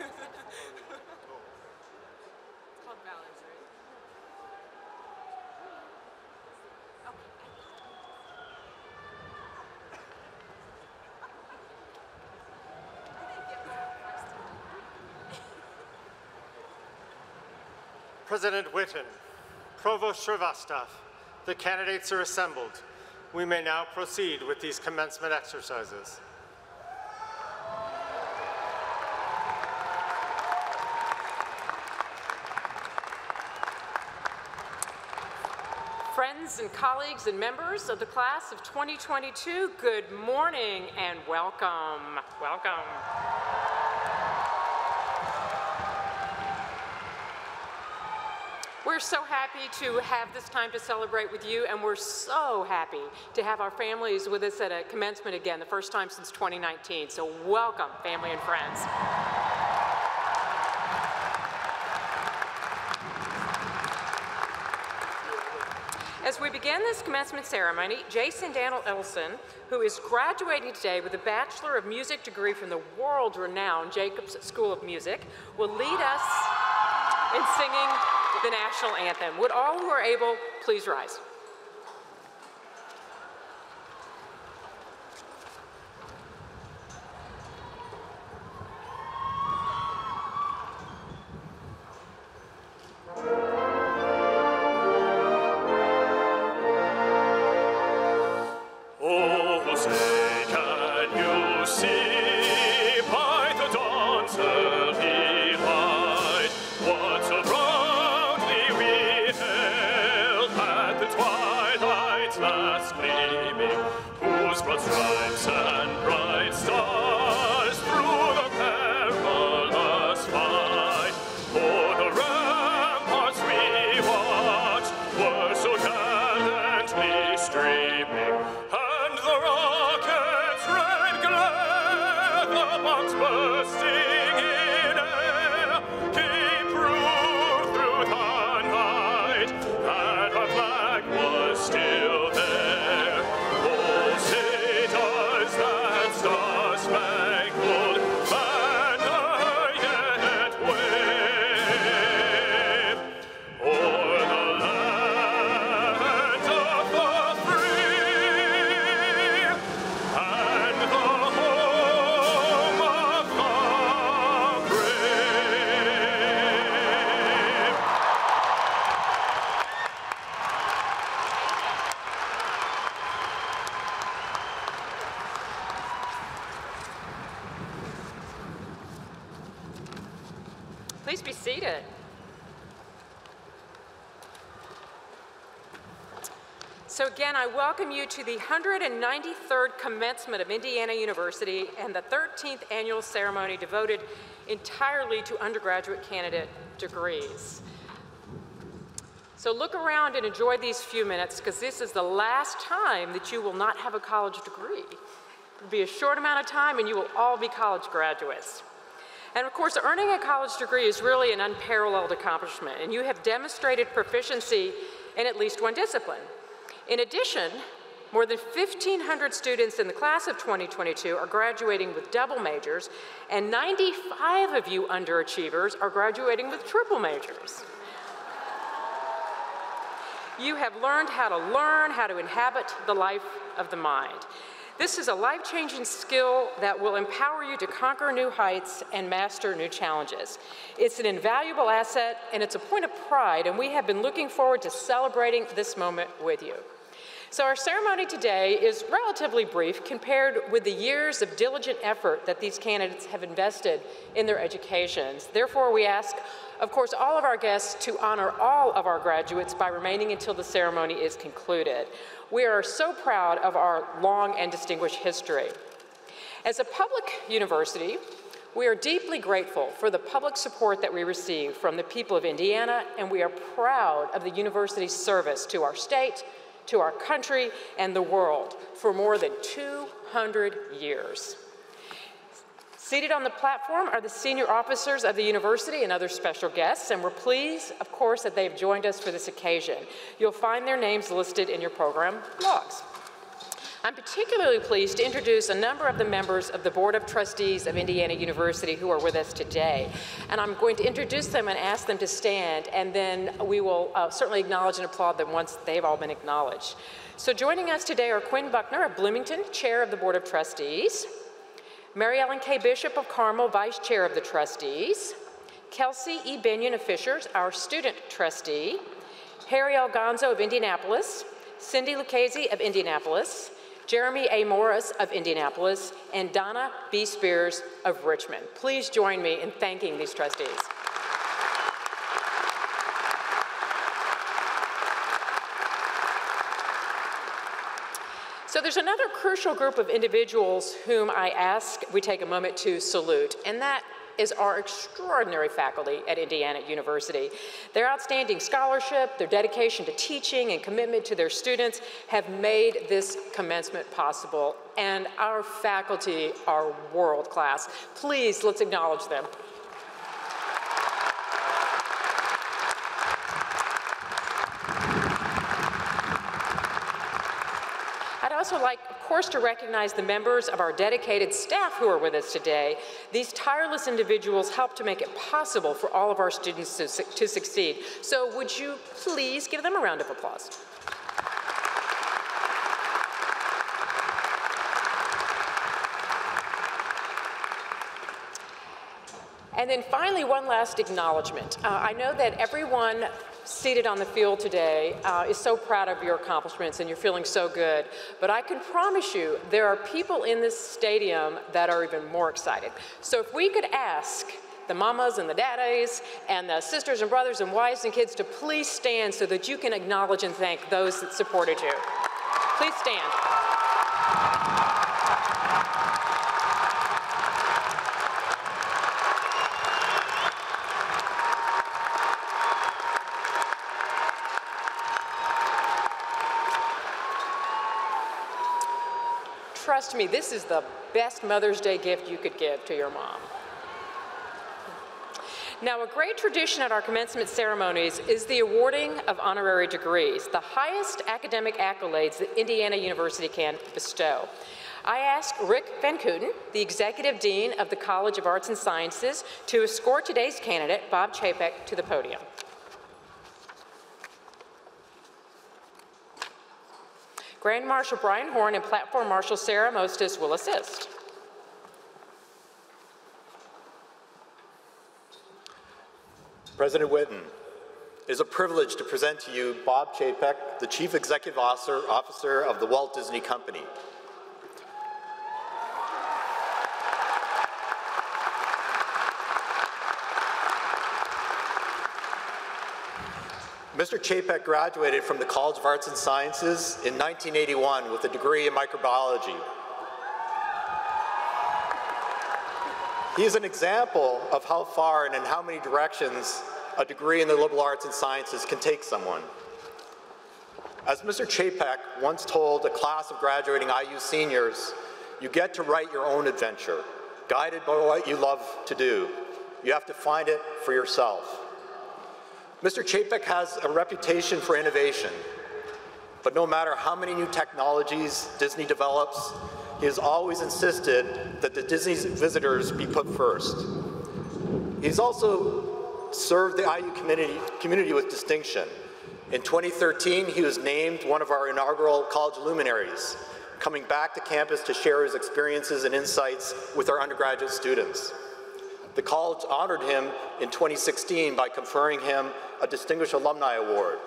It's called balance, right? President Whitten, Provost Shrivastava, the candidates are assembled. We may now proceed with these commencement exercises. Friends and colleagues and members of the class of 2022, good morning and welcome. Welcome. We're so happy to have this time to celebrate with you, and we're so happy to have our families with us at a commencement again, the first time since 2019. So welcome, family and friends. As we begin this commencement ceremony, Jason Daniel Elson, who is graduating today with a Bachelor of Music degree from the world-renowned Jacobs School of Music, will lead us in singing the national anthem. Would all who are able please rise? Again, I welcome you to the 193rd commencement of Indiana University and the 13th annual ceremony devoted entirely to undergraduate candidate degrees. So look around and enjoy these few minutes because this is the last time that you will not have a college degree. It'll be a short amount of time and you will all be college graduates. And of course, earning a college degree is really an unparalleled accomplishment, and you have demonstrated proficiency in at least one discipline. In addition, more than 1,500 students in the class of 2022 are graduating with double majors, and 95 of you underachievers are graduating with triple majors. You have learned how to learn, how to inhabit the life of the mind. This is a life-changing skill that will empower you to conquer new heights and master new challenges. It's an invaluable asset and it's a point of pride, and we have been looking forward to celebrating this moment with you. So our ceremony today is relatively brief compared with the years of diligent effort that these candidates have invested in their educations. Therefore, we ask, of course, all of our guests to honor all of our graduates by remaining until the ceremony is concluded. We are so proud of our long and distinguished history. As a public university, we are deeply grateful for the public support that we receive from the people of Indiana, and we are proud of the university's service to our state, to our country, and the world for more than 200 years. Seated on the platform are the senior officers of the university and other special guests, and we're pleased, of course, that they've joined us for this occasion. You'll find their names listed in your program logs. I'm particularly pleased to introduce a number of the members of the Board of Trustees of Indiana University who are with us today. And I'm going to introduce them and ask them to stand, and then we will uh, certainly acknowledge and applaud them once they've all been acknowledged. So joining us today are Quinn Buckner of Bloomington, Chair of the Board of Trustees, Mary Ellen K. Bishop of Carmel, Vice Chair of the Trustees, Kelsey E. Binion of Fishers, our student trustee, Harry L. Gonso of Indianapolis, Cindy Lucchese of Indianapolis, Jeremy A. Morris of Indianapolis, and Donna B. Spears of Richmond. Please join me in thanking these trustees. So there's another crucial group of individuals whom I ask we take a moment to salute, and that is our extraordinary faculty at Indiana University. Their outstanding scholarship, their dedication to teaching, and commitment to their students have made this commencement possible, and our faculty are world class. Please, let's acknowledge them. Also like, of course, to recognize the members of our dedicated staff who are with us today. These tireless individuals help to make it possible for all of our students to, su to succeed. So would you please give them a round of applause? And then finally, one last acknowledgement. Uh, I know that everyone seated on the field today uh, is so proud of your accomplishments and you're feeling so good. But I can promise you there are people in this stadium that are even more excited. So if we could ask the mamas and the daddies and the sisters and brothers and wives and kids to please stand so that you can acknowledge and thank those that supported you. Please stand. Trust me, this is the best Mother's Day gift you could give to your mom. Now, a great tradition at our commencement ceremonies is the awarding of honorary degrees, the highest academic accolades that Indiana University can bestow. I ask Rick Van Kooten, the Executive Dean of the College of Arts and Sciences, to escort today's candidate, Bob Chapek, to the podium. Grand Marshal Brian Horn and Platform Marshal Sarah Mostis will assist. President Whitten, it is a privilege to present to you Bob Chapek, the Chief Executive Officer of the Walt Disney Company. Mr. Chapek graduated from the College of Arts and Sciences in 1981 with a degree in microbiology. He is an example of how far and in how many directions a degree in the liberal arts and sciences can take someone. As Mr. Chapek once told a class of graduating IU seniors, you get to write your own adventure, guided by what you love to do. You have to find it for yourself. Mr. Chapek has a reputation for innovation, but no matter how many new technologies Disney develops, he has always insisted that the Disney's visitors be put first. He's also served the IU community, community with distinction. In 2013, he was named one of our inaugural college luminaries, coming back to campus to share his experiences and insights with our undergraduate students. The college honored him in 2016 by conferring him a Distinguished Alumni Award.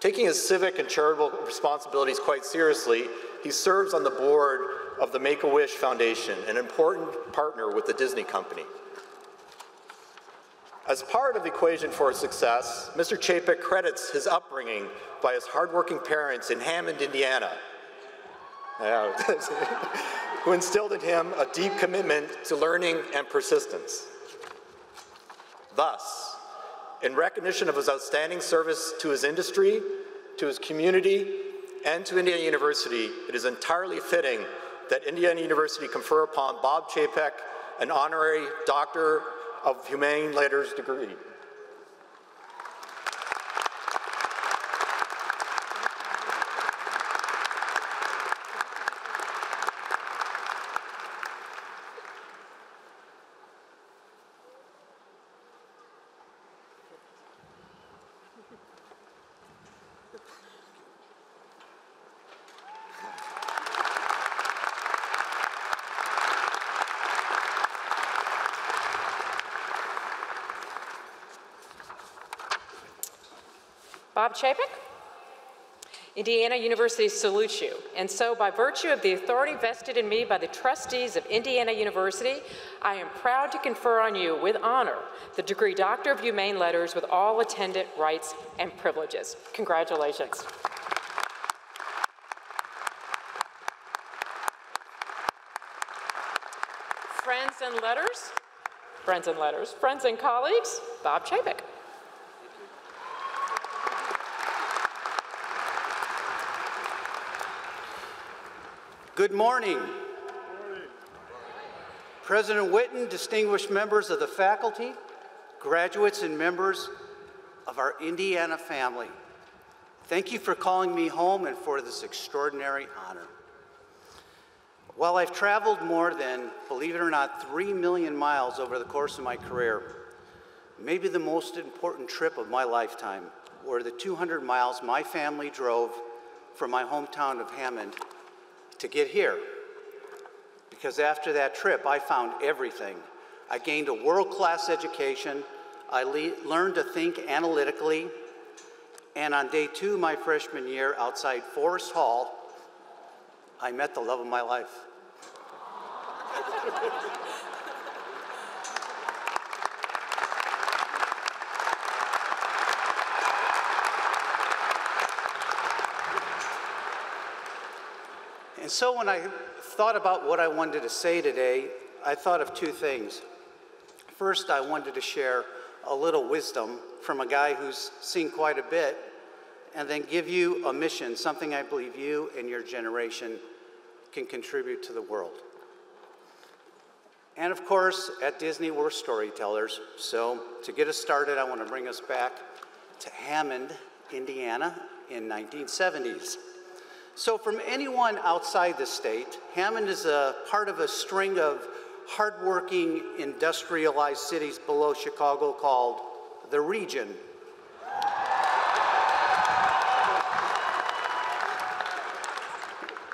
Taking his civic and charitable responsibilities quite seriously, he serves on the board of the Make-A-Wish Foundation, an important partner with the Disney Company. As part of the equation for his success, Mr. Chapek credits his upbringing by his hardworking parents in Hammond, Indiana, who instilled in him a deep commitment to learning and persistence. Thus, in recognition of his outstanding service to his industry, to his community, and to Indiana University, it is entirely fitting that Indiana University confer upon Bob Chapek an honorary Doctor of Humane Letters degree. Bob Chapek? Indiana University salutes you, and so by virtue of the authority vested in me by the trustees of Indiana University, I am proud to confer on you with honor the degree Doctor of Humane Letters with all attendant rights and privileges. Congratulations. Friends and letters, friends and letters, friends and colleagues, Bob Chapek. Good morning. President Whitten, distinguished members of the faculty, graduates, and members of our Indiana family. Thank you for calling me home and for this extraordinary honor. While I've traveled more than, believe it or not, three million miles over the course of my career, maybe the most important trip of my lifetime were the 200 miles my family drove from my hometown of Hammond to get here. Because after that trip, I found everything. I gained a world-class education, I learned to think analytically, and on day two my freshman year outside Forest Hall, I met the love of my life. and so when I thought about what I wanted to say today, I thought of two things. First, I wanted to share a little wisdom from a guy who's seen quite a bit, and then give you a mission, something I believe you and your generation can contribute to the world. And of course, at Disney, we're storytellers. So to get us started, I want to bring us back to Hammond, Indiana in 1970s. So from anyone outside the state, Hammond is a part of a string of hardworking, industrialized cities below Chicago called the region.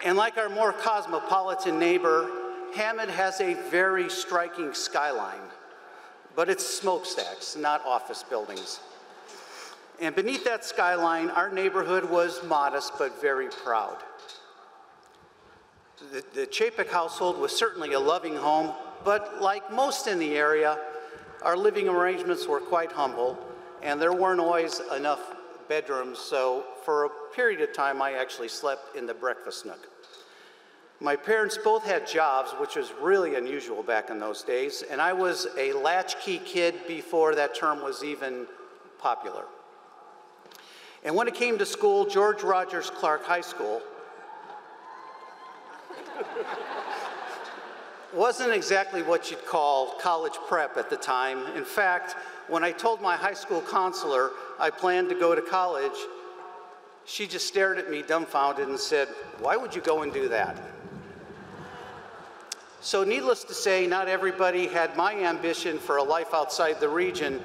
And like our more cosmopolitan neighbor, Hammond has a very striking skyline, but it's smokestacks, not office buildings. And beneath that skyline, our neighborhood was modest but very proud. The, the Chapek household was certainly a loving home, but like most in the area, our living arrangements were quite humble, and there weren't always enough bedrooms, so for a period of time, I actually slept in the breakfast nook. My parents both had jobs, which was really unusual back in those days, and I was a latchkey kid before that term was even popular. And when it came to school, George Rogers Clark High School wasn't exactly what you'd call college prep at the time. In fact, when I told my high school counselor I planned to go to college, she just stared at me dumbfounded and said, Why would you go and do that? So, needless to say, not everybody had my ambition for a life outside the region,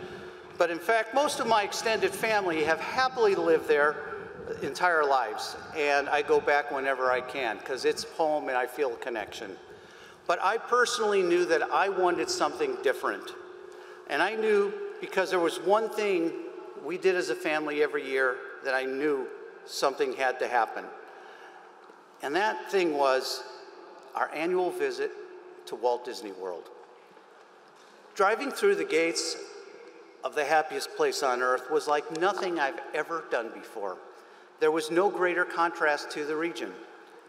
but in fact, most of my extended family have happily lived there entire lives, and I go back whenever I can because it's home and I feel a connection. But I personally knew that I wanted something different. And I knew because there was one thing we did as a family every year that I knew something had to happen. And that thing was our annual visit to Walt Disney World. Driving through the gates of the happiest place on earth was like nothing I've ever done before. There was no greater contrast to the region.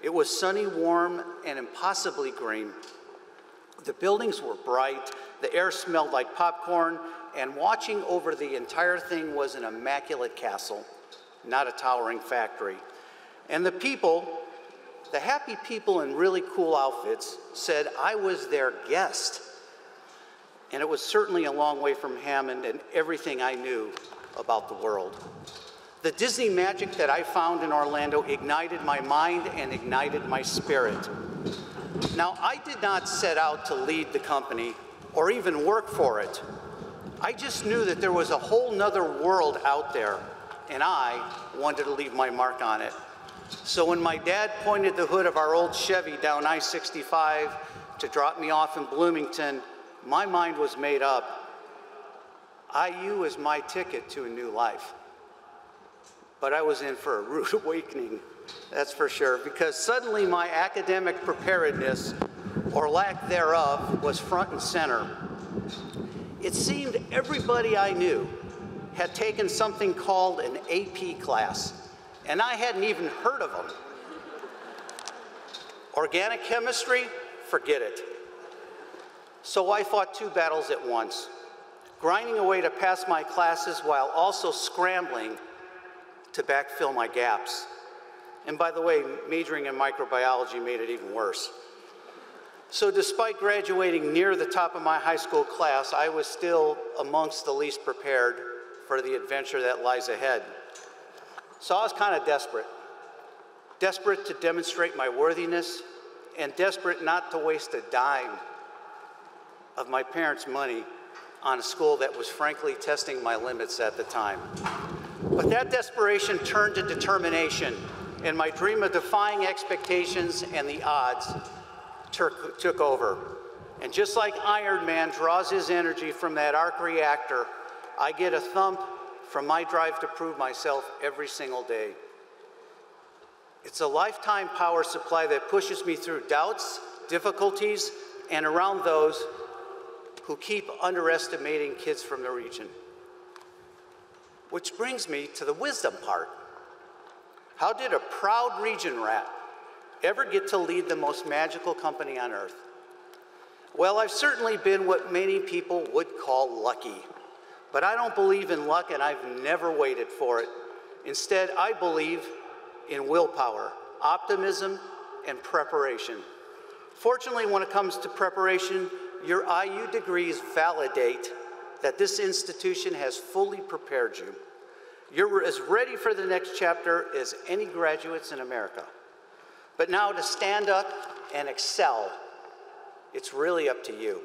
It was sunny, warm, and impossibly green. The buildings were bright, the air smelled like popcorn, and watching over the entire thing was an immaculate castle, not a towering factory. And the people, the happy people in really cool outfits, said I was their guest and it was certainly a long way from Hammond and everything I knew about the world. The Disney magic that I found in Orlando ignited my mind and ignited my spirit. Now, I did not set out to lead the company or even work for it. I just knew that there was a whole nother world out there, and I wanted to leave my mark on it. So when my dad pointed the hood of our old Chevy down I-65 to drop me off in Bloomington, my mind was made up. IU is my ticket to a new life. but I was in for a rude awakening, that's for sure, because suddenly my academic preparedness, or lack thereof, was front and center. It seemed everybody I knew had taken something called an AP class, and I hadn't even heard of them. Organic chemistry? Forget it. So I fought two battles at once, grinding away to pass my classes while also scrambling to backfill my gaps. And by the way, majoring in microbiology made it even worse. So despite graduating near the top of my high school class, I was still amongst the least prepared for the adventure that lies ahead. So I was kind of desperate. Desperate to demonstrate my worthiness and desperate not to waste a dime of my parents' money on a school that was frankly testing my limits at the time. But that desperation turned to determination, and my dream of defying expectations and the odds took, took over. And just like Iron Man draws his energy from that arc reactor, I get a thump from my drive to prove myself every single day. It's a lifetime power supply that pushes me through doubts, difficulties, and around those who keep underestimating kids from the region. Which brings me to the wisdom part. How did a proud region rat ever get to lead the most magical company on earth? Well, I've certainly been what many people would call lucky. But I don't believe in luck and I've never waited for it. Instead, I believe in willpower, optimism, and preparation. Fortunately, when it comes to preparation, your IU degrees validate that this institution has fully prepared you. You're as ready for the next chapter as any graduates in America. But now to stand up and excel, it's really up to you.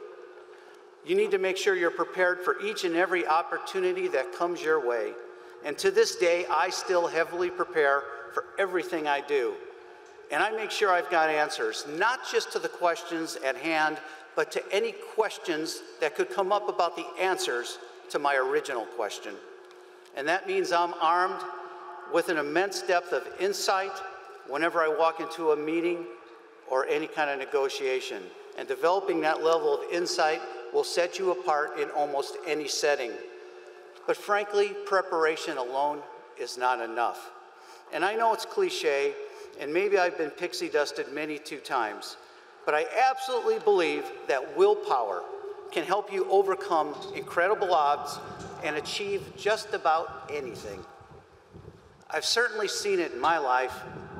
You need to make sure you're prepared for each and every opportunity that comes your way. And to this day, I still heavily prepare for everything I do. And I make sure I've got answers, not just to the questions at hand, but to any questions that could come up about the answers to my original question. And that means I'm armed with an immense depth of insight whenever I walk into a meeting or any kind of negotiation. And developing that level of insight will set you apart in almost any setting. But frankly, preparation alone is not enough. And I know it's cliche, and maybe I've been pixie dusted many two times, but I absolutely believe that willpower can help you overcome incredible odds and achieve just about anything. I've certainly seen it in my life,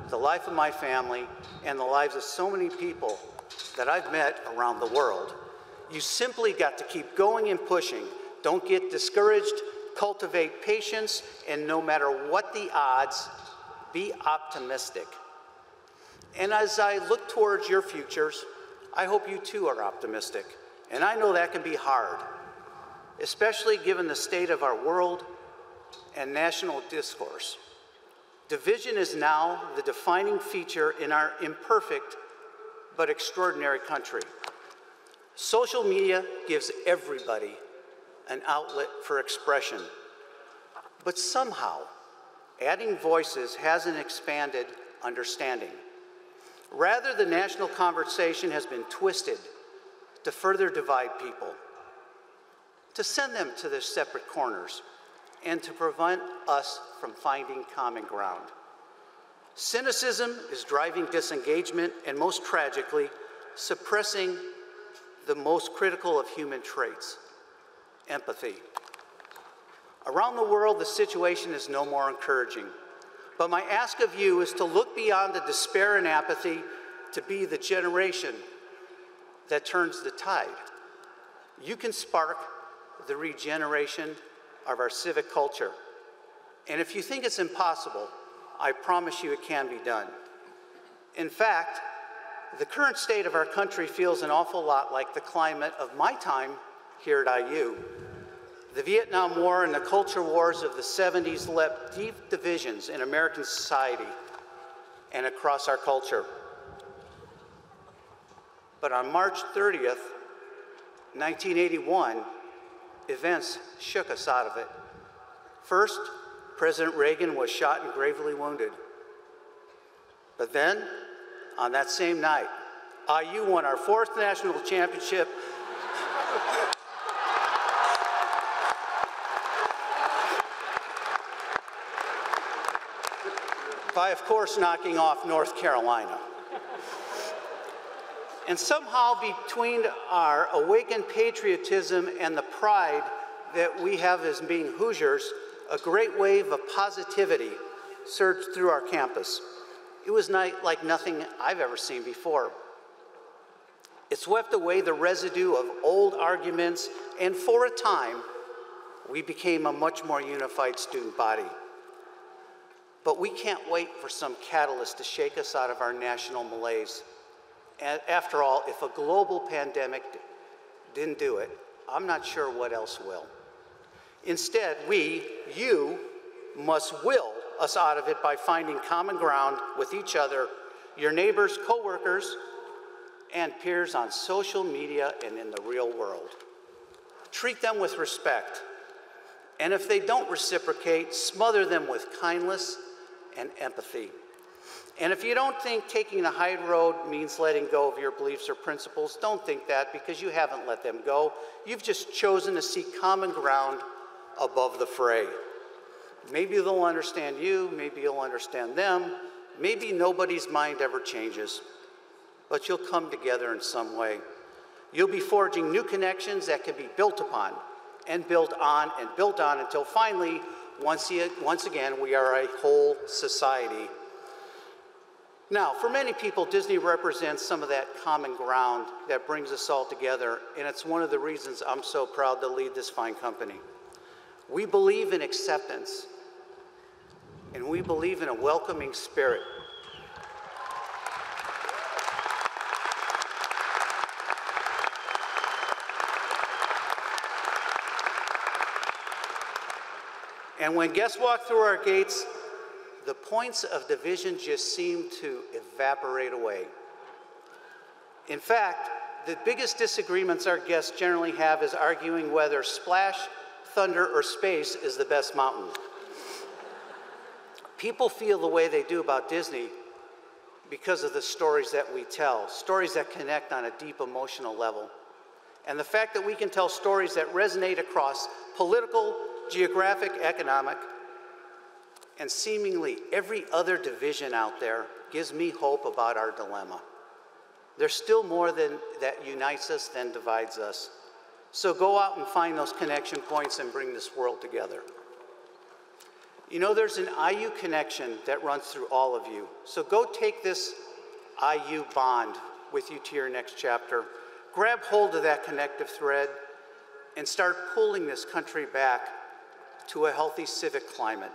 the life of my family, and the lives of so many people that I've met around the world. You simply got to keep going and pushing. Don't get discouraged, cultivate patience, and no matter what the odds, be optimistic. And as I look towards your futures, I hope you too are optimistic. And I know that can be hard, especially given the state of our world and national discourse. Division is now the defining feature in our imperfect but extraordinary country. Social media gives everybody an outlet for expression, but somehow adding voices hasn't expanded understanding. Rather, the national conversation has been twisted to further divide people, to send them to their separate corners, and to prevent us from finding common ground. Cynicism is driving disengagement and, most tragically, suppressing the most critical of human traits empathy. Around the world, the situation is no more encouraging. But my ask of you is to look beyond the despair and apathy to be the generation that turns the tide. You can spark the regeneration of our civic culture. And if you think it's impossible, I promise you it can be done. In fact, the current state of our country feels an awful lot like the climate of my time here at IU. The Vietnam War and the culture wars of the 70s left deep divisions in American society and across our culture. But on March 30th, 1981, events shook us out of it. First, President Reagan was shot and gravely wounded. But then, on that same night, IU won our fourth national championship. by, of course, knocking off North Carolina. And somehow, between our awakened patriotism and the pride that we have as being Hoosiers, a great wave of positivity surged through our campus. It was like nothing I've ever seen before. It swept away the residue of old arguments, and for a time, we became a much more unified student body. But we can't wait for some catalyst to shake us out of our national malaise. And after all, if a global pandemic didn't do it, I'm not sure what else will. Instead, we, you, must will us out of it by finding common ground with each other, your neighbors, coworkers, and peers on social media and in the real world. Treat them with respect. And if they don't reciprocate, smother them with kindness and empathy. And if you don't think taking the high road means letting go of your beliefs or principles, don't think that because you haven't let them go. You've just chosen to seek common ground above the fray. Maybe they'll understand you, maybe you'll understand them, maybe nobody's mind ever changes, but you'll come together in some way. You'll be forging new connections that can be built upon and built on and built on until finally once, once again, we are a whole society. Now, for many people, Disney represents some of that common ground that brings us all together, and it's one of the reasons I'm so proud to lead this fine company. We believe in acceptance, and we believe in a welcoming spirit. And when guests walk through our gates, the points of division just seem to evaporate away. In fact, the biggest disagreements our guests generally have is arguing whether Splash, Thunder, or Space is the best mountain. People feel the way they do about Disney because of the stories that we tell, stories that connect on a deep emotional level. And the fact that we can tell stories that resonate across political, geographic, economic, and seemingly every other division out there gives me hope about our dilemma. There's still more than, that unites us than divides us. So go out and find those connection points and bring this world together. You know, there's an IU connection that runs through all of you. So go take this IU bond with you to your next chapter. Grab hold of that connective thread and start pulling this country back to a healthy civic climate.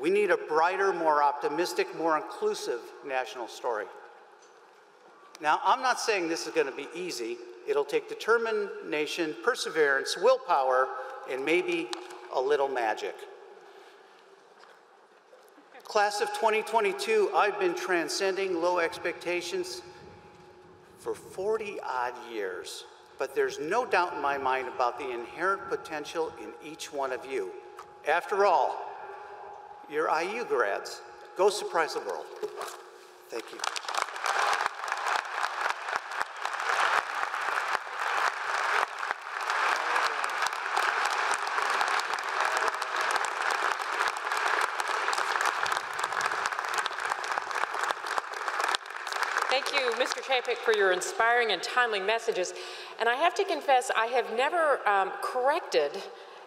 We need a brighter, more optimistic, more inclusive national story. Now, I'm not saying this is going to be easy. It'll take determination, perseverance, willpower, and maybe a little magic. Class of 2022, I've been transcending low expectations for 40 odd years, but there's no doubt in my mind about the inherent potential in each one of you. After all, you're IU grads. Go surprise the world. Thank you. Thank you, Mr. Chapek, for your inspiring and timely messages. And I have to confess, I have never um, corrected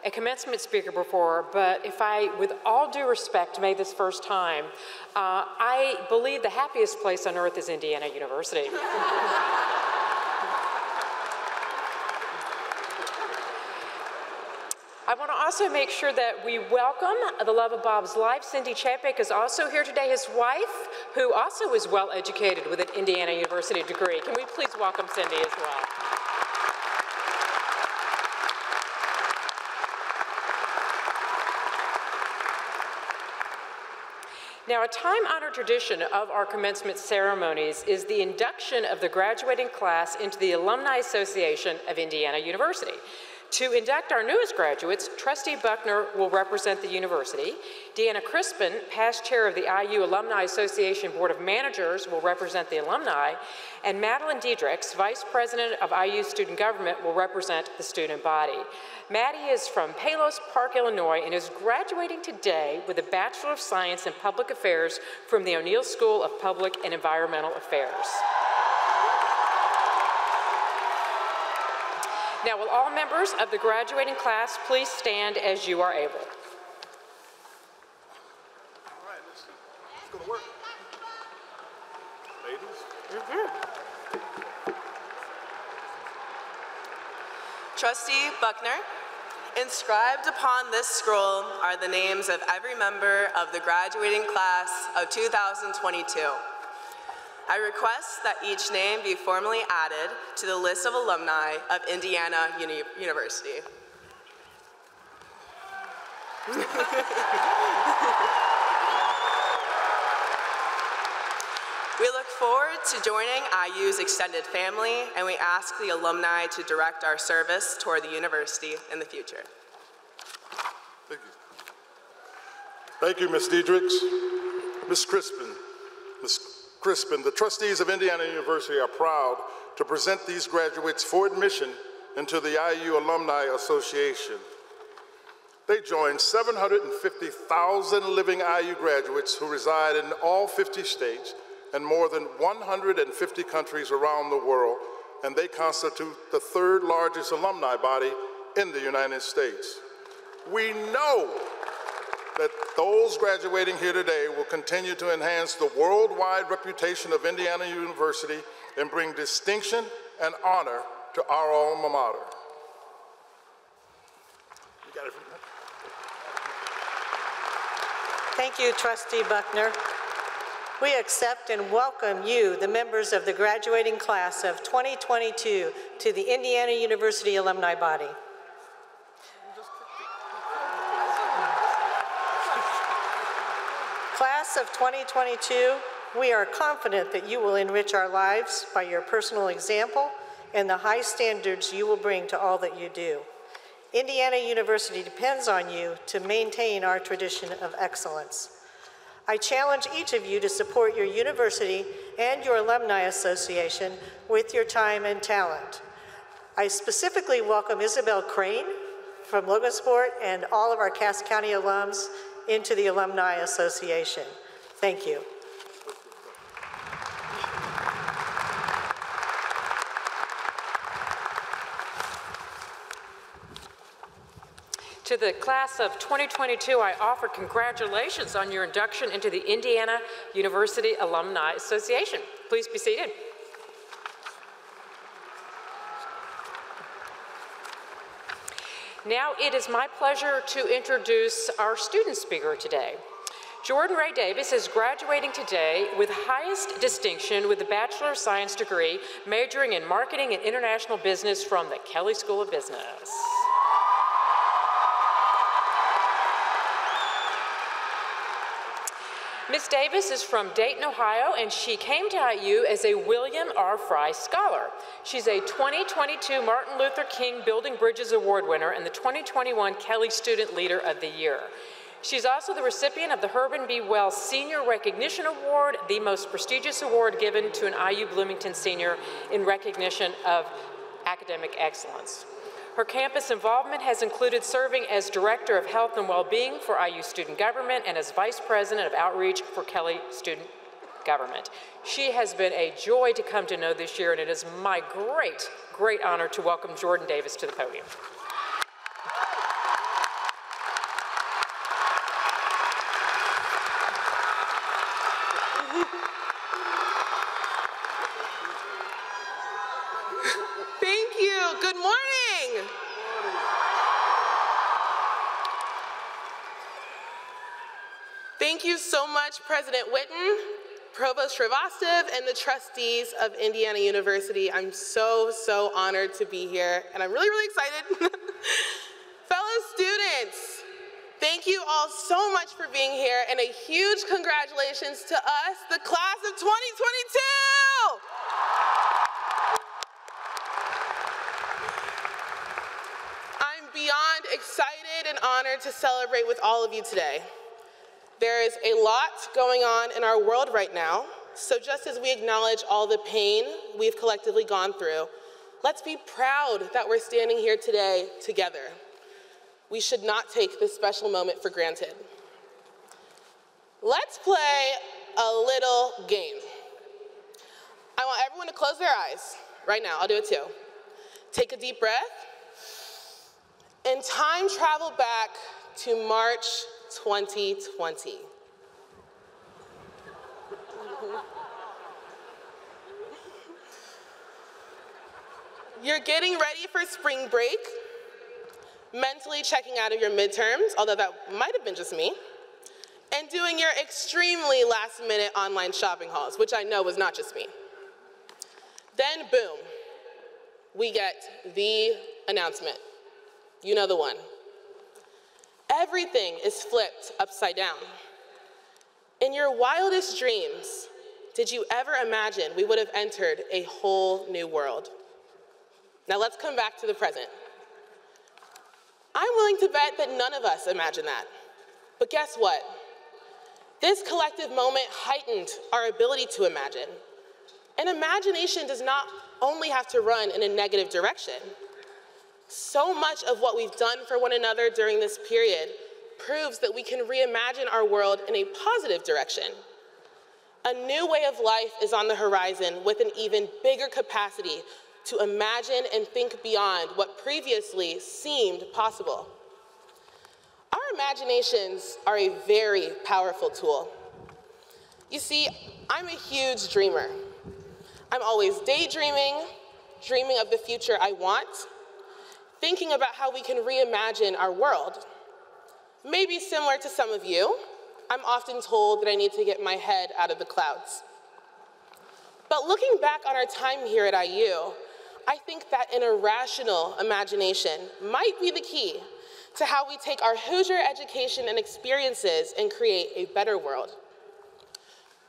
a commencement speaker before, but if I, with all due respect, made this first time, uh, I believe the happiest place on earth is Indiana University. I want to also make sure that we welcome the Love of Bob's Life. Cindy Chapek is also here today, his wife, who also is well educated with an Indiana University degree. Can we please welcome Cindy as well? Now, a time-honored tradition of our commencement ceremonies is the induction of the graduating class into the Alumni Association of Indiana University. To induct our newest graduates, Trustee Buckner will represent the university. Deanna Crispin, past chair of the IU Alumni Association Board of Managers, will represent the alumni. And Madeline Diedrichs, vice president of IU Student Government, will represent the student body. Maddie is from Palos Park, Illinois, and is graduating today with a Bachelor of Science in Public Affairs from the O'Neill School of Public and Environmental Affairs. Now, will all members of the graduating class please stand as you are able? All right, let's see. It's gonna work. Ladies? Mm-hmm. Trustee Buckner, inscribed upon this scroll are the names of every member of the graduating class of 2022. I request that each name be formally added to the list of alumni of Indiana Uni- University. We look forward to joining IU's extended family, and we ask the alumni to direct our service toward the university in the future. Thank you. Thank you, Ms. Diedrichs. Ms. Crispin, Ms. Crispin, the trustees of Indiana University are proud to present these graduates for admission into the IU Alumni Association. They join 750,000 living IU graduates who reside in all 50 states and more than 150 countries around the world, and they constitute the third largest alumni body in the United States. We know that those graduating here today will continue to enhance the worldwide reputation of Indiana University and bring distinction and honor to our alma mater. You got it from Thank you, Trustee Buckner. We accept and welcome you, the members of the graduating class of 2022, to the Indiana University Alumni Body. Class of 2022, we are confident that you will enrich our lives by your personal example and the high standards you will bring to all that you do. Indiana University depends on you to maintain our tradition of excellence. I challenge each of you to support your university and your alumni association with your time and talent. I specifically welcome Isabel Crane from Logansport and all of our Cass County alums into the Alumni Association. Thank you. To the class of 2022, I offer congratulations on your induction into the Indiana University Alumni Association. Please be seated. Now it is my pleasure to introduce our student speaker today. Jordan Ray Davis is graduating today with highest distinction with a Bachelor of Science degree, majoring in Marketing and International Business from the Kelley School of Business. Miss Davis is from Dayton, Ohio, and she came to IU as a William R. Fry Scholar. She's a 2022 Martin Luther King Building Bridges Award winner and the 2021 Kelley Student Leader of the Year. She's also the recipient of the Herman B. Wells Senior Recognition Award, the most prestigious award given to an IU Bloomington senior in recognition of academic excellence. Her campus involvement has included serving as Director of Health and Well-Being for IU Student Government and as Vice President of Outreach for Kelley Student Government. She has been a joy to come to know this year, and it is my great, great honor to welcome Jordan Davis to the podium. Thank you. Good morning. Thank you so much, President Whitten, Provost Shrivastav, and the trustees of Indiana University. I'm so, so honored to be here, and I'm really, really excited. Fellow students, thank you all so much for being here, and a huge congratulations to us, the class of 2022! I'm beyond excited and honored to celebrate with all of you today. There is a lot going on in our world right now, so just as we acknowledge all the pain we've collectively gone through, let's be proud that we're standing here today together. We should not take this special moment for granted. Let's play a little game. I want everyone to close their eyes right now. I'll do it too. Take a deep breath and time travel back to March 2020. You're getting ready for spring break, mentally checking out of your midterms, although that might have been just me, and doing your extremely last minute online shopping hauls, which I know was not just me. Then, boom, we get the announcement. You know the one. Everything is flipped upside down. In your wildest dreams, did you ever imagine we would have entered a whole new world? Now let's come back to the present. I'm willing to bet that none of us imagined that. But guess what? This collective moment heightened our ability to imagine. And imagination does not only have to run in a negative direction. So much of what we've done for one another during this period proves that we can reimagine our world in a positive direction. A new way of life is on the horizon with an even bigger capacity to imagine and think beyond what previously seemed possible. Our imaginations are a very powerful tool. You see, I'm a huge dreamer. I'm always daydreaming, dreaming of the future I want, thinking about how we can reimagine our world. Maybe similar to some of you, I'm often told that I need to get my head out of the clouds. But looking back on our time here at IU, I think that an irrational imagination might be the key to how we take our Hoosier education and experiences and create a better world.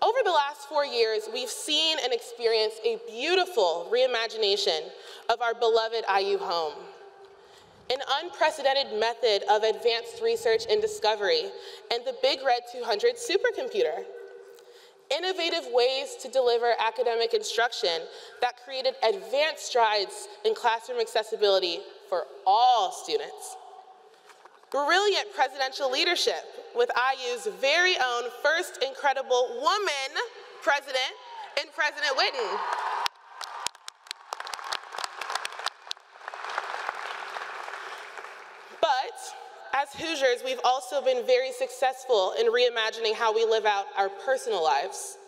Over the last four years, we've seen and experienced a beautiful reimagination of our beloved IU home. An unprecedented method of advanced research and discovery, and the Big Red 200 supercomputer. Innovative ways to deliver academic instruction that created advanced strides in classroom accessibility for all students. Brilliant presidential leadership with IU's very own first incredible woman president in President Whitten. But as Hoosiers, we've also been very successful in reimagining how we live out our personal lives.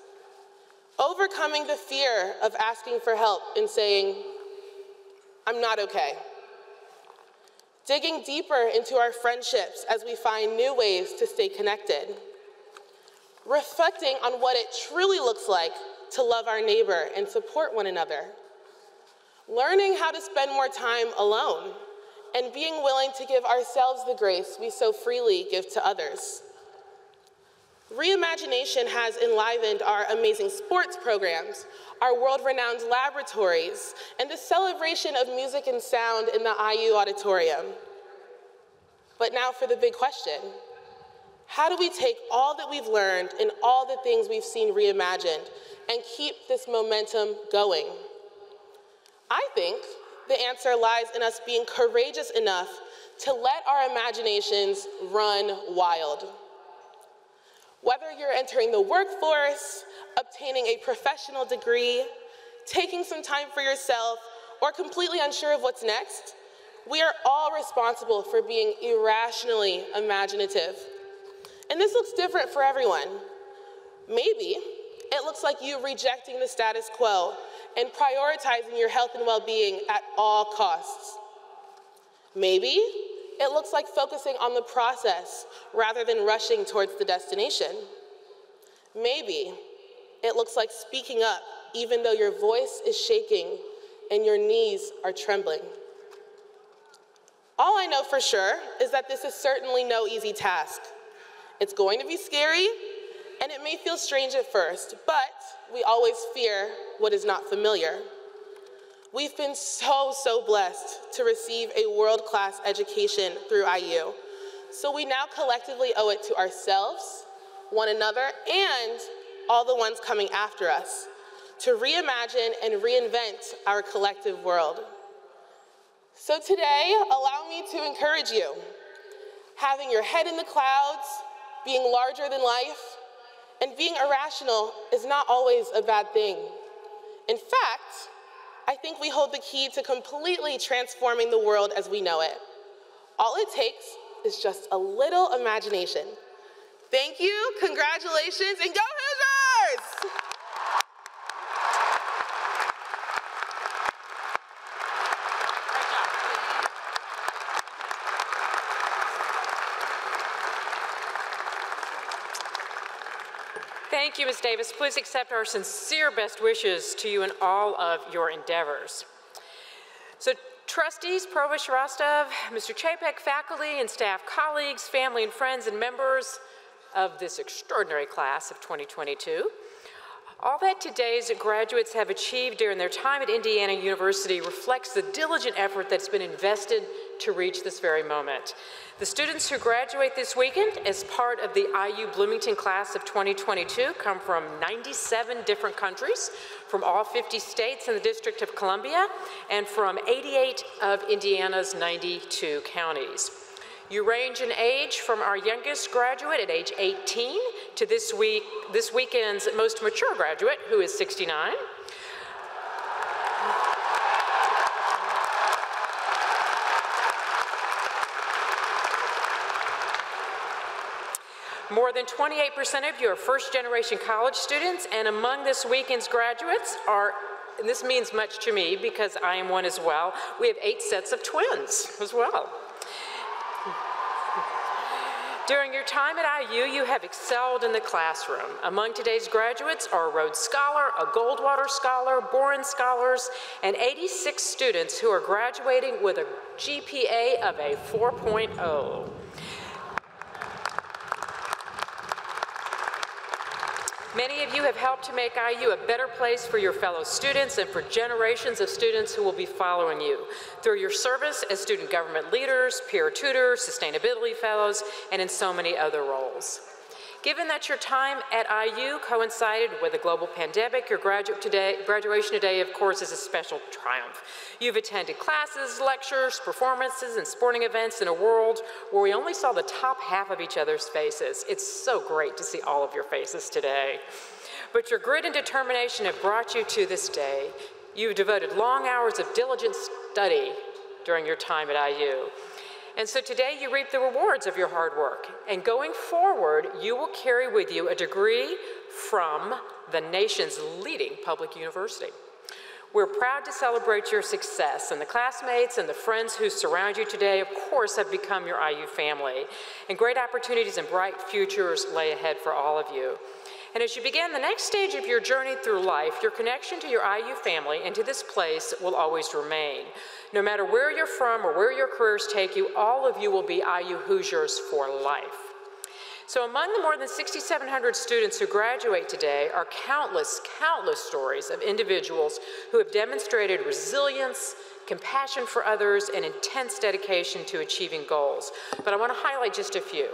Overcoming the fear of asking for help and saying, I'm not okay. Digging deeper into our friendships as we find new ways to stay connected, reflecting on what it truly looks like to love our neighbor and support one another, learning how to spend more time alone, and being willing to give ourselves the grace we so freely give to others. Reimagination has enlivened our amazing sports programs, our world-renowned laboratories, and the celebration of music and sound in the IU auditorium. But now for the big question. How do we take all that we've learned and all the things we've seen reimagined and keep this momentum going? I think the answer lies in us being courageous enough to let our imaginations run wild. Whether you're entering the workforce, obtaining a professional degree, taking some time for yourself, or completely unsure of what's next, we are all responsible for being irrationally imaginative. And this looks different for everyone. Maybe it looks like you rejecting the status quo and prioritizing your health and well being at all costs. Maybe it looks like focusing on the process rather than rushing towards the destination. Maybe it looks like speaking up even though your voice is shaking and your knees are trembling. All I know for sure is that this is certainly no easy task. It's going to be scary, and it may feel strange at first, but we always fear what is not familiar. We've been so, so blessed to receive a world-class education through IU. So we now collectively owe it to ourselves, one another, and all the ones coming after us to reimagine and reinvent our collective world. So today, allow me to encourage you. Having your head in the clouds, being larger than life, and being irrational is not always a bad thing. In fact, I think we hold the key to completely transforming the world as we know it. All it takes is just a little imagination. Thank you, congratulations, and go Hoosiers! Thank you, Ms. Davis. Please accept our sincere best wishes to you in all of your endeavors. So trustees, Provost Shrivastav, Mr. Chapek, faculty and staff colleagues, family and friends and members of this extraordinary class of 2022, all that today's graduates have achieved during their time at Indiana University reflects the diligent effort that's been invested to reach this very moment. The students who graduate this weekend as part of the IU Bloomington class of 2022 come from 97 different countries, from all 50 states in the District of Columbia, and from 88 of Indiana's 92 counties. You range in age from our youngest graduate at age 18 to this week, this weekend's most mature graduate, who is 69. More than 28% of you are first generation college students, and among this weekend's graduates are, and this means much to me because I am one as well, we have eight sets of twins as well. During your time at IU, you have excelled in the classroom. Among today's graduates are a Rhodes Scholar, a Goldwater Scholar, Boren Scholars, and 86 students who are graduating with a GPA of a 4.0. Many of you have helped to make IU a better place for your fellow students and for generations of students who will be following you through your service as student government leaders, peer tutors, sustainability fellows, and in so many other roles. Given that your time at IU coincided with a global pandemic, your graduate today, graduation today, of course, is a special triumph. You've attended classes, lectures, performances, and sporting events in a world where we only saw the top half of each other's faces. It's so great to see all of your faces today. But your grit and determination have brought you to this day. You've devoted long hours of diligent study during your time at IU. And so today you reap the rewards of your hard work. And going forward, you will carry with you a degree from the nation's leading public university. We're proud to celebrate your success, and the classmates and the friends who surround you today, of course, have become your IU family. And great opportunities and bright futures lay ahead for all of you. And as you begin the next stage of your journey through life, your connection to your IU family and to this place will always remain. No matter where you're from or where your careers take you, all of you will be IU Hoosiers for life. So among the more than 6,700 students who graduate today are countless, countless stories of individuals who have demonstrated resilience, compassion for others, and intense dedication to achieving goals. But I want to highlight just a few.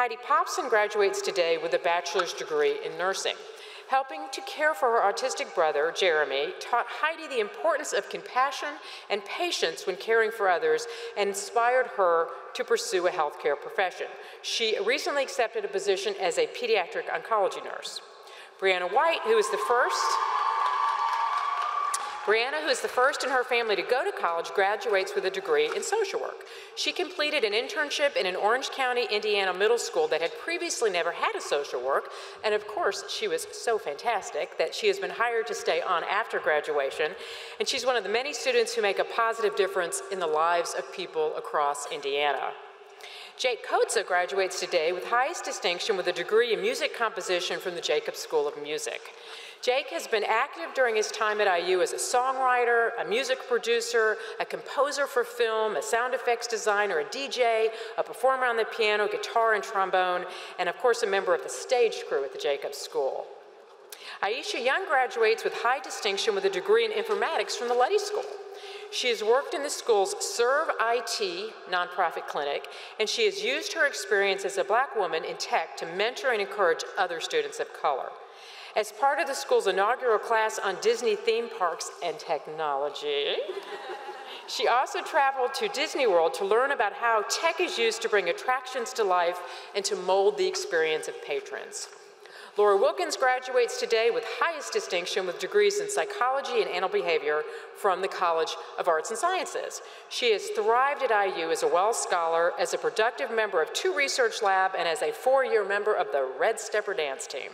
Heidi Popson graduates today with a bachelor's degree in nursing. Helping to care for her autistic brother, Jeremy, taught Heidi the importance of compassion and patience when caring for others and inspired her to pursue a healthcare profession. She recently accepted a position as a pediatric oncology nurse. Brianna White, who is the first Brianna, who is the first in her family to go to college, graduates with a degree in social work. She completed an internship in an Orange County, Indiana middle school that had previously never had a social work, and of course, she was so fantastic that she has been hired to stay on after graduation, and she's one of the many students who make a positive difference in the lives of people across Indiana. Jake Kotza graduates today with highest distinction with a degree in music composition from the Jacobs School of Music. Jake has been active during his time at IU as a songwriter, a music producer, a composer for film, a sound effects designer, a DJ, a performer on the piano, guitar, and trombone, and of course a member of the stage crew at the Jacobs School. Aisha Young graduates with high distinction with a degree in informatics from the Luddy School. She has worked in the school's Serve IT nonprofit clinic, and she has used her experience as a black woman in tech to mentor and encourage other students of color. As part of the school's inaugural class on Disney theme parks and technology, she also traveled to Disney World to learn about how tech is used to bring attractions to life and to mold the experience of patrons. Laura Wilkins graduates today with highest distinction with degrees in psychology and animal behavior from the College of Arts and Sciences. She has thrived at IU as a Wells Scholar, as a productive member of two research lab, and as a four-year member of the Red Stepper dance team.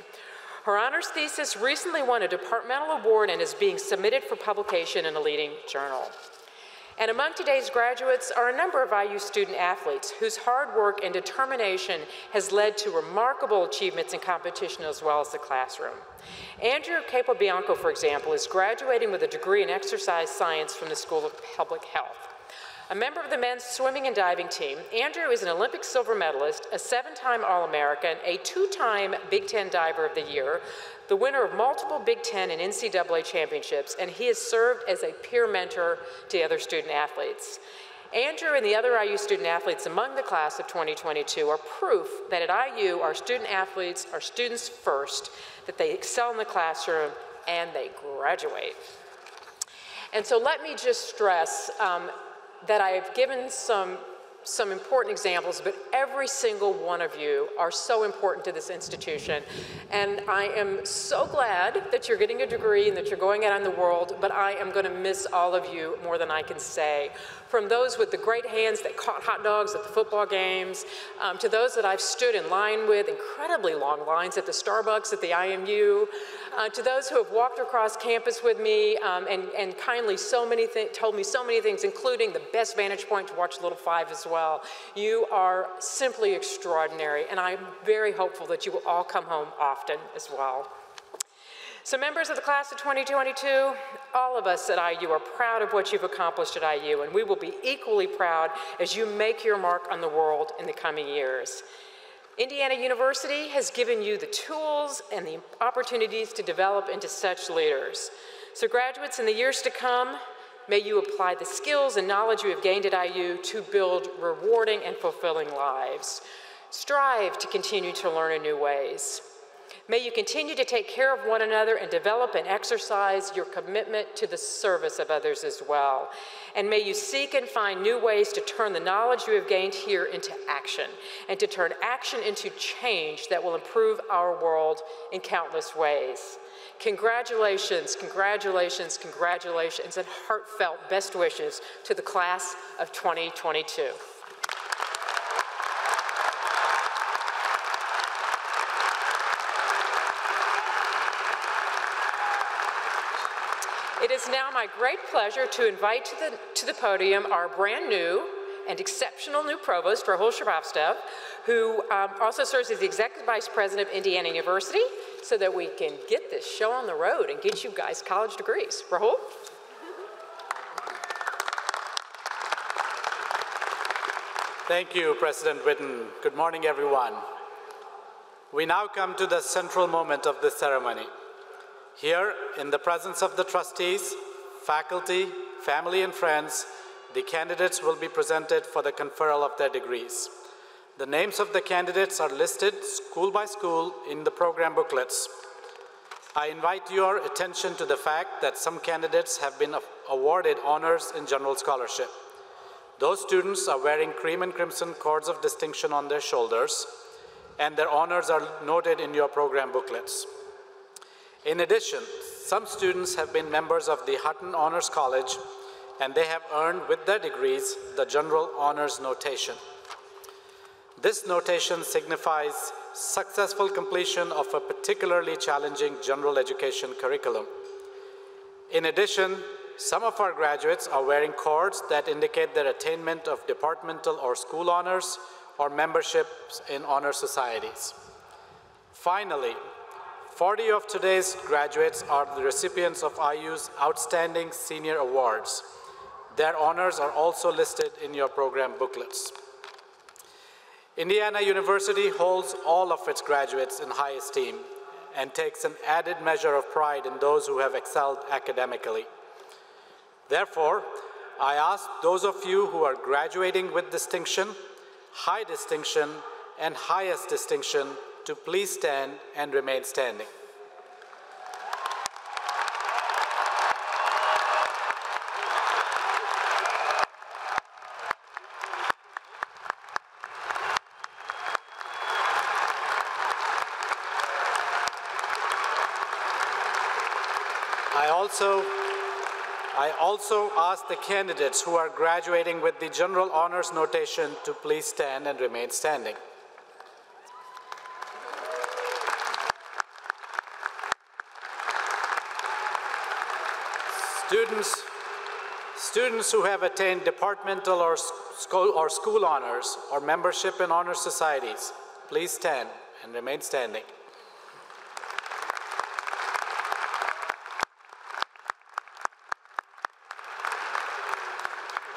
Her honors thesis recently won a departmental award and is being submitted for publication in a leading journal. And among today's graduates are a number of IU student athletes whose hard work and determination has led to remarkable achievements in competition as well as the classroom. Andrew Capobianco, for example, is graduating with a degree in exercise science from the School of Public Health. A member of the men's swimming and diving team, Andrew is an Olympic silver medalist, a seven-time All-American, a two-time Big Ten Diver of the Year, the winner of multiple Big Ten and NCAA championships, and he has served as a peer mentor to other student athletes. Andrew and the other IU student athletes among the class of 2022 are proof that at IU, our student athletes are students first, that they excel in the classroom, and they graduate. And so let me just stress um, that I have given some some important examples, but every single one of you are so important to this institution. And I am so glad that you're getting a degree and that you're going out in the world, but I am going to miss all of you more than I can say. From those with the great hands that caught hot dogs at the football games, um, to those that I've stood in line with, incredibly long lines at the Starbucks at the IMU, uh, to those who have walked across campus with me um, and, and kindly so many told me so many things, including the best vantage point to watch Little Five as well. You are simply extraordinary, and I'm very hopeful that you will all come home often as well. So members of the class of 2022, all of us at IU are proud of what you've accomplished at IU, and we will be equally proud as you make your mark on the world in the coming years. Indiana University has given you the tools and the opportunities to develop into such leaders. So graduates, in the years to come, may you apply the skills and knowledge you have gained at IU to build rewarding and fulfilling lives. Strive to continue to learn in new ways. May you continue to take care of one another and develop and exercise your commitment to the service of others as well. And may you seek and find new ways to turn the knowledge you have gained here into action and to turn action into change that will improve our world in countless ways. Congratulations, congratulations, congratulations, and heartfelt best wishes to the class of 2022. Is now my great pleasure to invite to the, to the podium our brand new and exceptional new provost, Rahul Shrivastav, who um, also serves as the executive vice president of Indiana University, so that we can get this show on the road and get you guys college degrees. Rahul? Thank you, President Whitten. Good morning, everyone. We now come to the central moment of this ceremony. Here, in the presence of the trustees, faculty, family, and friends, the candidates will be presented for the conferral of their degrees. The names of the candidates are listed school by school in the program booklets. I invite your attention to the fact that some candidates have been awarded honors in general scholarship. Those students are wearing cream and crimson cords of distinction on their shoulders, and their honors are noted in your program booklets. In addition, some students have been members of the Hutton Honors College and they have earned with their degrees the General Honors Notation. This notation signifies successful completion of a particularly challenging general education curriculum. In addition, some of our graduates are wearing cords that indicate their attainment of departmental or school honors or memberships in honor societies. Finally, 40 of today's graduates are the recipients of IU's Outstanding Senior Awards. Their honors are also listed in your program booklets. Indiana University holds all of its graduates in high esteem, and takes an added measure of pride in those who have excelled academically. Therefore, I ask those of you who are graduating with distinction, high distinction, and highest distinction to please stand and remain standing. I also, I also ask the candidates who are graduating with the general honors notation to please stand and remain standing. Students, students who have attained departmental or school, or school honors or membership in honor societies, please stand and remain standing.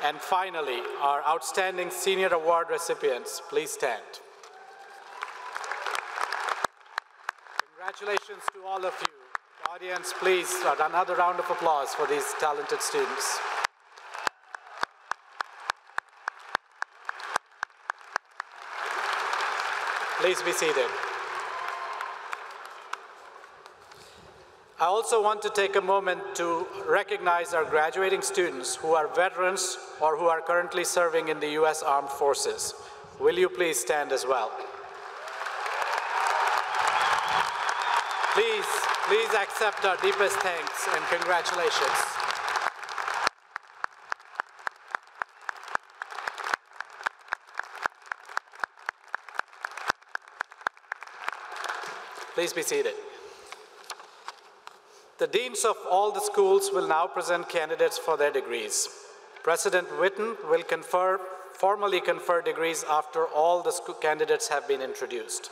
And finally, our outstanding senior award recipients, please stand. Congratulations to all of you. Audience, please, another round of applause for these talented students. Please be seated. I also want to take a moment to recognize our graduating students who are veterans or who are currently serving in the U.S. Armed Forces. Will you please stand as well? Please, accept our deepest thanks and congratulations. Please be seated. The deans of all the schools will now present candidates for their degrees. President Whitten will confer, formally confer degrees after all the candidates have been introduced.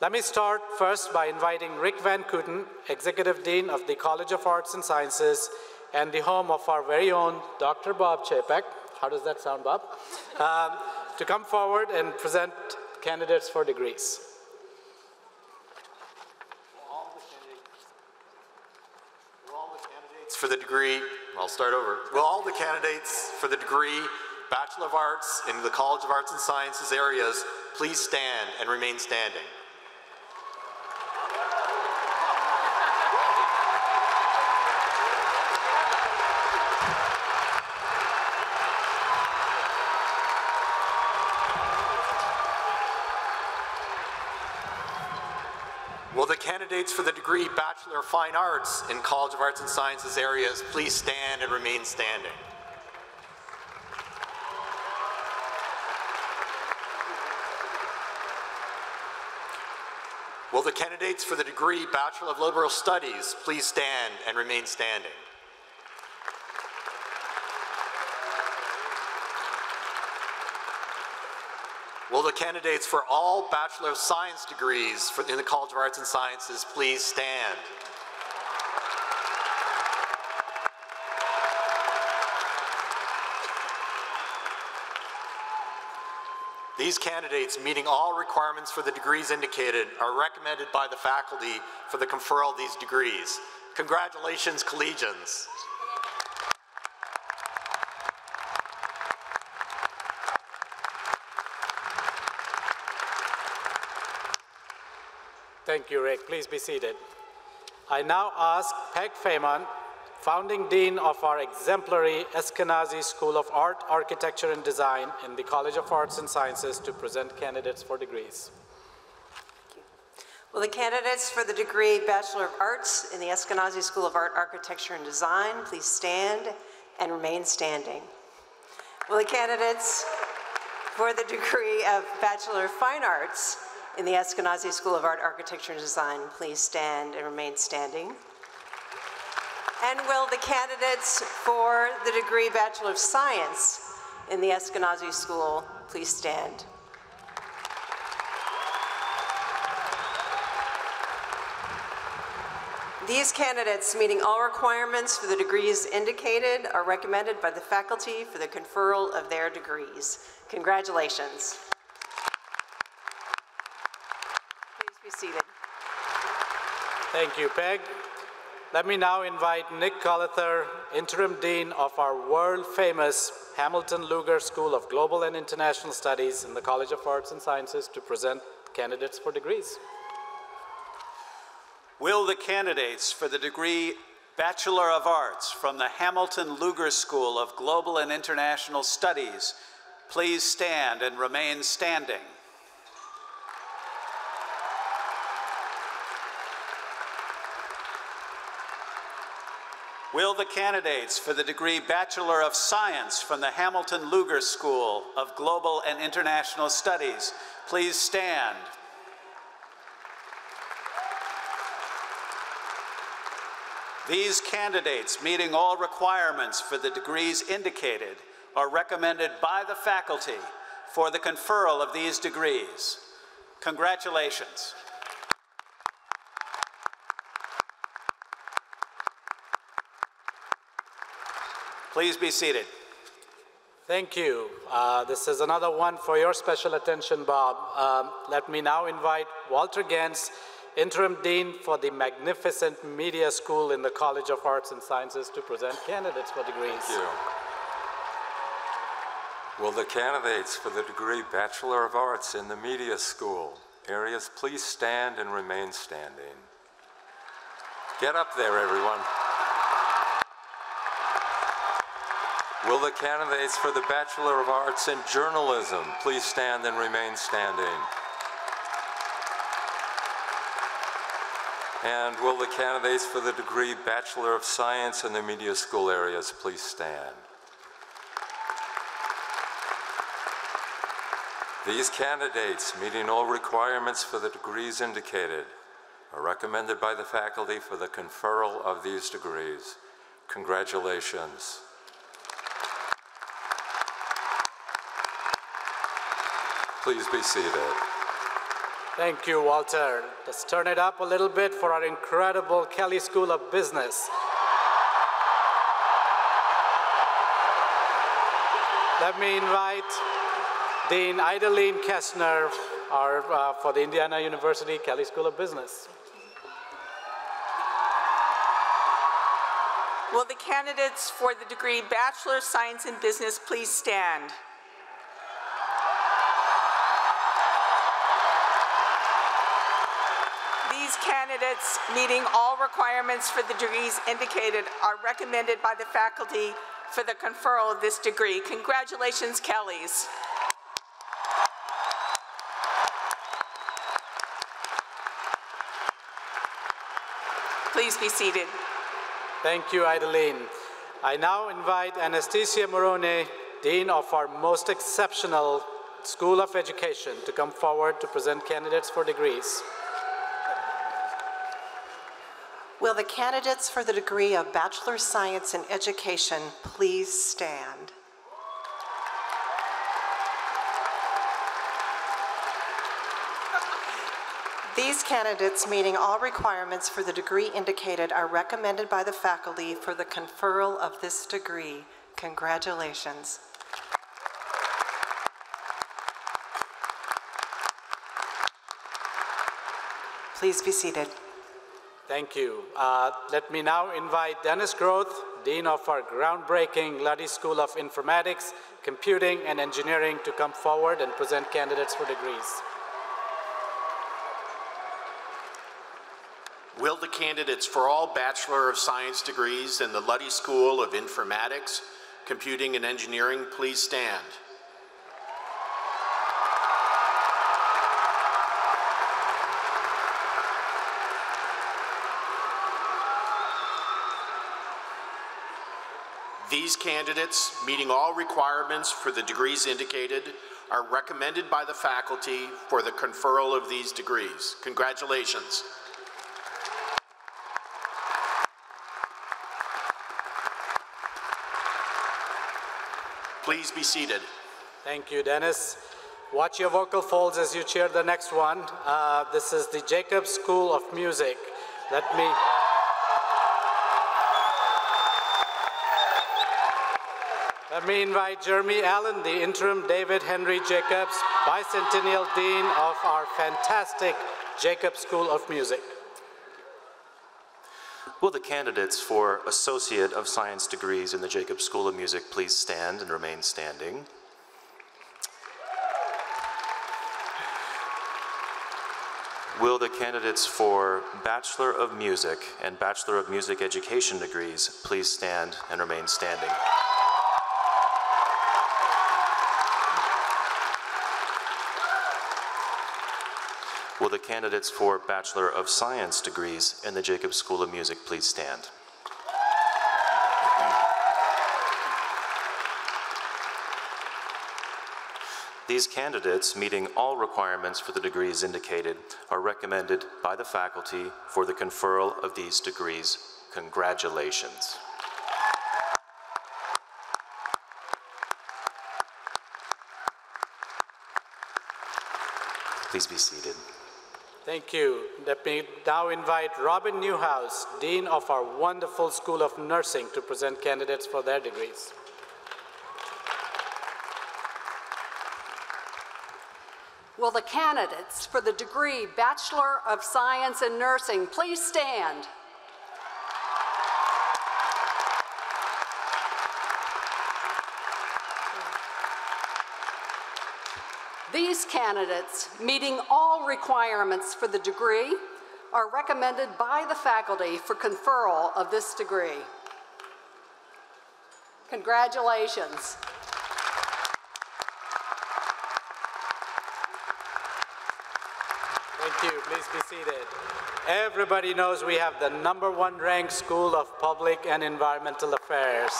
Let me start first by inviting Rick Van Kooten, Executive Dean of the College of Arts and Sciences and the home of our very own Dr. Bob Chapek. How does that sound, Bob? Um, to come forward and present candidates for degrees. All the all the candidates for the degree, I'll start over. Will all the candidates for the degree Bachelor of Arts in the College of Arts and Sciences areas please stand and remain standing? Will the candidates for the degree Bachelor of Fine Arts in College of Arts and Sciences areas please stand and remain standing? Will the candidates for the degree Bachelor of Liberal Studies please stand and remain standing? Will the candidates for all Bachelor of Science degrees in the College of Arts and Sciences please stand? These candidates, meeting all requirements for the degrees indicated, are recommended by the faculty for the conferral of these degrees. Congratulations, collegians. Thank you, Rick. Please be seated. I now ask Peg Faimon, founding dean of our exemplary Eskenazi School of Art, Architecture, and Design in the College of Arts and Sciences to present candidates for degrees. Will the candidates for the degree Bachelor of Arts in the Eskenazi School of Art, Architecture, and Design please stand and remain standing? Will the candidates for the degree of Bachelor of Fine Arts in the Eskenazi School of Art, Architecture, and Design please stand and remain standing? And will the candidates for the degree Bachelor of Science in the Eskenazi School please stand? These candidates, meeting all requirements for the degrees indicated, are recommended by the faculty for the conferral of their degrees. Congratulations. Please be seated. Thank you, Peg. Let me now invite Nick Cullather, Interim Dean of our world-famous Hamilton Lugar School of Global and International Studies in the College of Arts and Sciences to present candidates for degrees. Will the candidates for the degree Bachelor of Arts from the Hamilton Lugar School of Global and International Studies please stand and remain standing? Will the candidates for the degree Bachelor of Science from the Hamilton Lugar School of Global and International Studies please stand? These candidates, meeting all requirements for the degrees indicated, are recommended by the faculty for the conferral of these degrees. Congratulations. Please be seated. Thank you. Uh, this is another one for your special attention, Bob. Um, let me now invite Walter Gantz, Interim Dean for the magnificent Media School in the College of Arts and Sciences to present candidates for degrees. Thank you. Will the candidates for the degree Bachelor of Arts in the Media School areas please stand and remain standing? Get up there, everyone. Will the candidates for the Bachelor of Arts in Journalism please stand and remain standing? And will the candidates for the degree Bachelor of Science in the Media School areas please stand? These candidates, meeting all requirements for the degrees indicated, are recommended by the faculty for the conferral of these degrees. Congratulations. Please be seated. Thank you, Walter. Let's turn it up a little bit for our incredible Kelley School of Business. Let me invite Dean Idalene Kesner our, uh, for the Indiana University Kelley School of Business. Will the candidates for the degree Bachelor of Science in Business please stand? Candidates meeting all requirements for the degrees indicated are recommended by the faculty for the conferral of this degree. Congratulations, Kelleys. Please be seated. Thank you, Idalene. I now invite Anastasia Morrone, Dean of our most exceptional School of Education, to come forward to present candidates for degrees. Will the candidates for the degree of Bachelor of Science in Education please stand? These candidates meeting all requirements for the degree indicated are recommended by the faculty for the conferral of this degree. Congratulations. Please be seated. Thank you. Uh, let me now invite Dennis Groth, Dean of our groundbreaking Luddy School of Informatics, Computing, and Engineering to come forward and present candidates for degrees. Will the candidates for all Bachelor of Science degrees in the Luddy School of Informatics, Computing, and Engineering please stand? These candidates, meeting all requirements for the degrees indicated, are recommended by the faculty for the conferral of these degrees. Congratulations. Please be seated. Thank you, Dennis. Watch your vocal folds as you cheer the next one. Uh, this is the Jacobs School of Music. Let me... Me invite Jeremy Allen, the interim David Henry Jacobs, bicentennial dean of our fantastic Jacobs School of Music. Will the candidates for Associate of Science degrees in the Jacobs School of Music please stand and remain standing? Will the candidates for Bachelor of Music and Bachelor of Music Education degrees please stand and remain standing? Will the candidates for Bachelor of Science degrees in the Jacobs School of Music please stand? These candidates, meeting all requirements for the degrees indicated, are recommended by the faculty for the conferral of these degrees. Congratulations. Please be seated. Thank you. Let me now invite Robin Newhouse, Dean of our wonderful School of Nursing, to present candidates for their degrees. Will the candidates for the degree Bachelor of Science in Nursing please stand? These candidates, meeting all requirements for the degree, are recommended by the faculty for conferral of this degree. Congratulations. Thank you. Please be seated. Everybody knows we have the number one ranked School of Public and Environmental Affairs.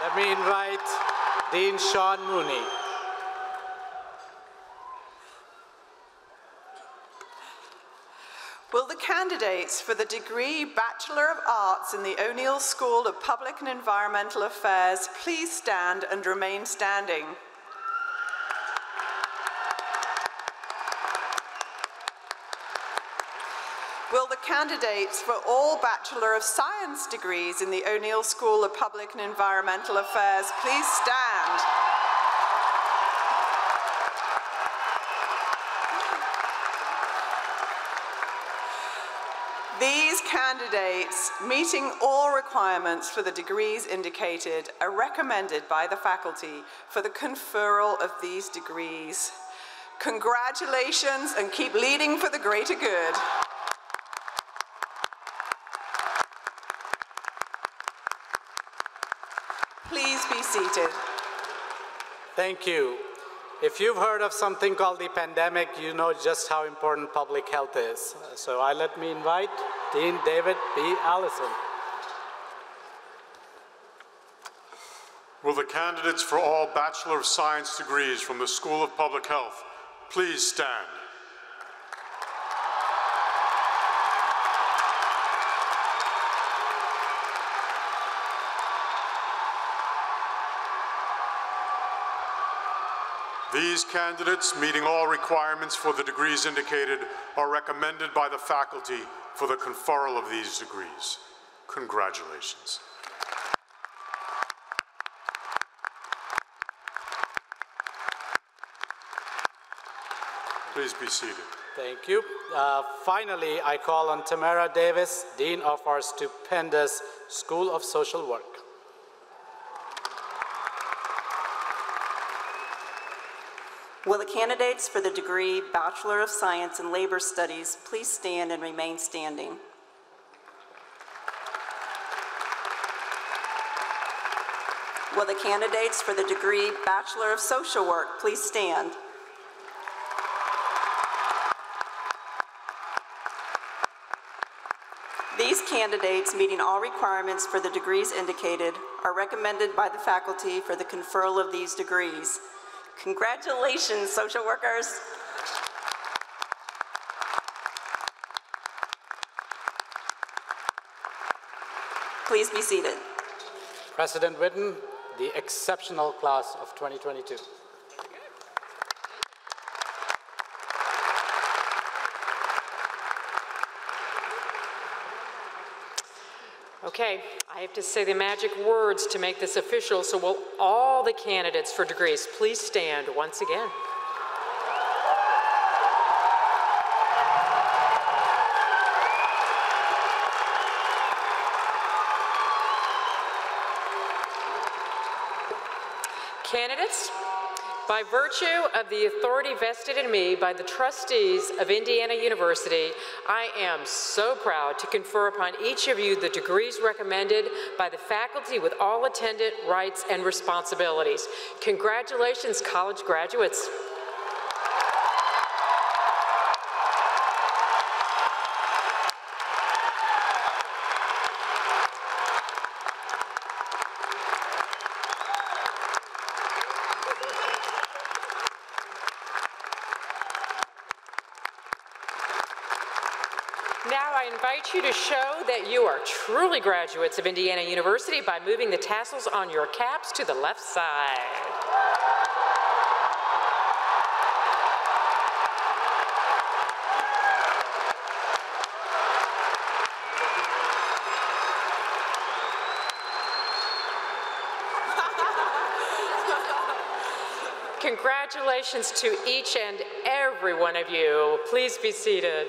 Let me invite Dean Sean Mooney. Will the candidates for the degree Bachelor of Arts in the O'Neill School of Public and Environmental Affairs please stand and remain standing? Will the candidates for all Bachelor of Science degrees in the O'Neill School of Public and Environmental Affairs please stand? Candidates, meeting all requirements for the degrees indicated, are recommended by the faculty for the conferral of these degrees. Congratulations and keep leading for the greater good. Please be seated. Thank you. If you've heard of something called the pandemic, you know just how important public health is. So I let me invite Dean David B. Allison. Will the candidates for all Bachelor of Science degrees from the School of Public Health please stand? These candidates, meeting all requirements for the degrees indicated, are recommended by the faculty for the conferral of these degrees. Congratulations. Please be seated. Thank you. Uh, finally, I call on Tamara Davis, Dean of our stupendous School of Social Work. Will the candidates for the degree Bachelor of Science in Labor Studies please stand and remain standing? Will the candidates for the degree Bachelor of Social Work please stand? These candidates, meeting all requirements for the degrees indicated, are recommended by the faculty for the conferral of these degrees. Congratulations, social workers. Please be seated. President Whitten, the exceptional class of 2022. Okay, I have to say the magic words to make this official, so will all the candidates for degrees please stand once again. By virtue of the authority vested in me by the trustees of Indiana University, I am so proud to confer upon each of you the degrees recommended by the faculty with all attendant rights and responsibilities. Congratulations, college graduates. Now I invite you to show that you are truly graduates of Indiana University by moving the tassels on your caps to the left side. Congratulations to each and every one of you. Please be seated.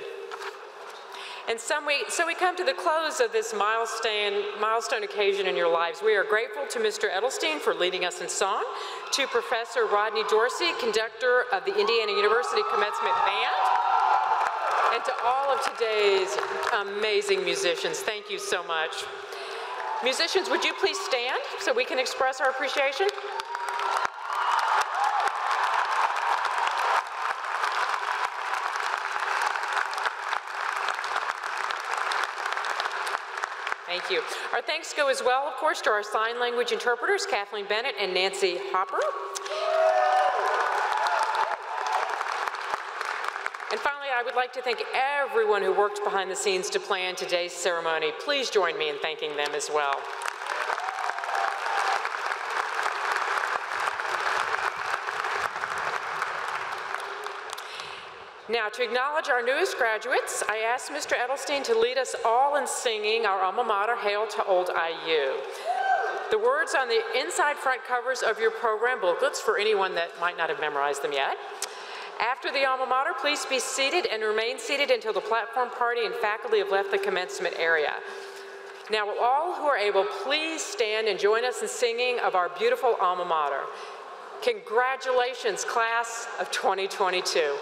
And some we, so we come to the close of this milestone, milestone occasion in your lives. We are grateful to Mr. Edelstein for leading us in song, to Professor Rodney Dorsey, conductor of the Indiana University Commencement Band, and to all of today's amazing musicians. Thank you so much. Musicians, would you please stand so we can express our appreciation? Thank you. Our thanks go as well, of course, to our sign language interpreters, Kathleen Bennett and Nancy Hopper. And finally, I would like to thank everyone who worked behind the scenes to plan today's ceremony. Please join me in thanking them as well. Now, to acknowledge our newest graduates, I asked Mr. Edelstein to lead us all in singing our alma mater, Hail to Old IU. The words on the inside front covers of your program booklets for anyone that might not have memorized them yet. After the alma mater, please be seated and remain seated until the platform party and faculty have left the commencement area. Now, all who are able, please stand and join us in singing of our beautiful alma mater. Congratulations, class of 2022.